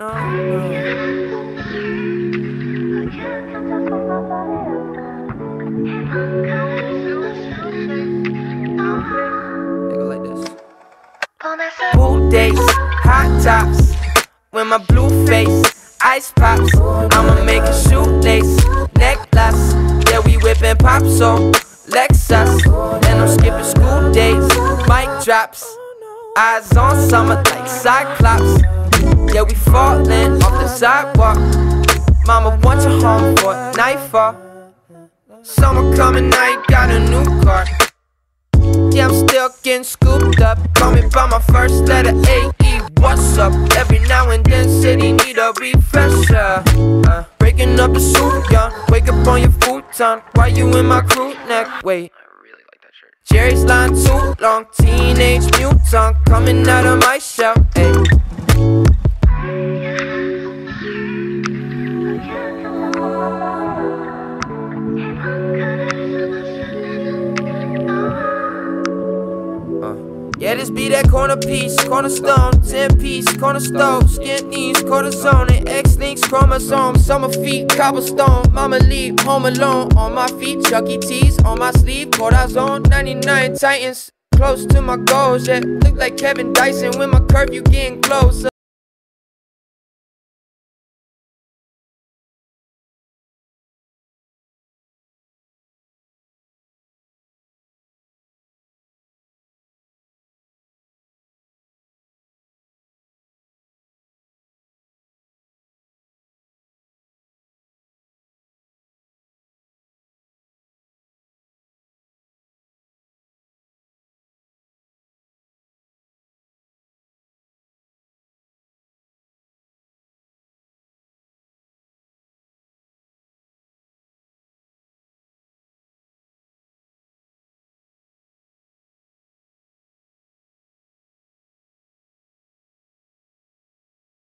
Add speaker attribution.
Speaker 1: no, no. Nigga like this. Pool dates, hot tops, with my blue face, ice pops. I'ma make a shoelace, necklace. Yeah, we whipping pop so Lexus, and I'm skipping school days, mic drops. Eyes on summer like Cyclops. Sidewalk. Mama wants you home for nightfall. Summer coming, I ain't got a new car. Yeah, I'm still getting scooped up. Call me by my first letter, A-E, what's up? Every now and then, city need a refresher. Uh, breaking up the suit, yeah. Wake up on your futon. Why you in my crew neck? Wait. I really like that shirt. Jerry's line too long, teenage mutant coming out of my shell. Yeah, this be that corner piece, cornerstone, 10 piece, corner stove, skin knees, cortisone, and X links, chromosomes, summer feet, cobblestone, mama leave, home alone, on my feet, Chucky T's, on my sleeve, cortisone, 99 Titans, close to my goals, yeah, look like Kevin Dyson, with my curve, you getting closer.